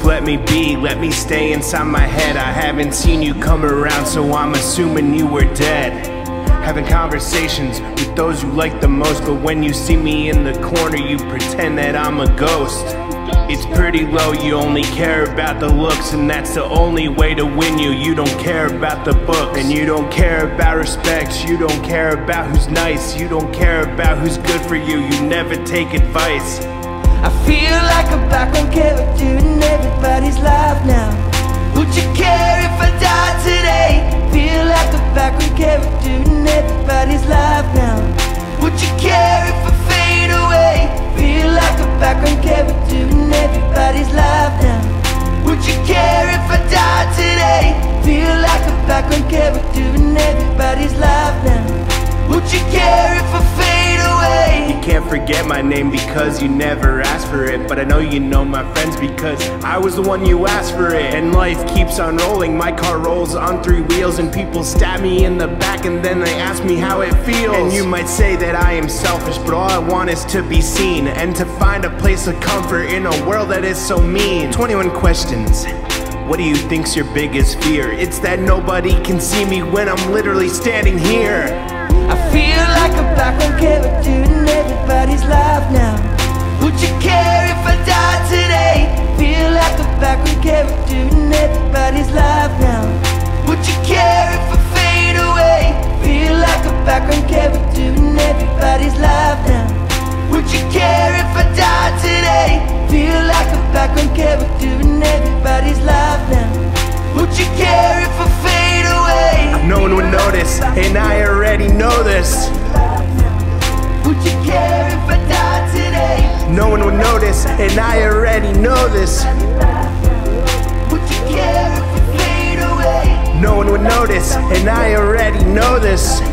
let me be, let me stay inside my head. I haven't seen you come around, so I'm assuming you were dead. Having conversations with those you like the most, but when you see me in the corner, you pretend that I'm a ghost. It's pretty low, you only care about the looks, and that's the only way to win you. You don't care about the books, and you don't care about respect, you don't care about who's nice, you don't care about who's good for you, you never take advice. I feel like a background character in everybody's life now. Would you care if I died today? Feel like a background character in everybody's life now. Would you care if I fade away? Feel like a background character in everybody's life now. Would you care if I died today? Feel like a background character in everybody's life now. Would you care if I can't forget my name because you never asked for it. But I know you know my friends because I was the one you asked for it. And life keeps on rolling. My car rolls on three wheels, and people stab me in the back, and then they ask me how it feels. And you might say that I am selfish, but all I want is to be seen and to find a place of comfort in a world that is so mean. 21 questions. What do you think's your biggest fear? It's that nobody can see me when I'm literally standing here. I feel like a everybody's life now. Would you care if I fade away? Feel like a background character in everybody's life now. Would you care if I died today? Feel like a background character in everybody's life now. Would you care if I fade away? No one would notice, and I already know this. Would you care if I died today? No one would notice, and I already know this. And I already know this.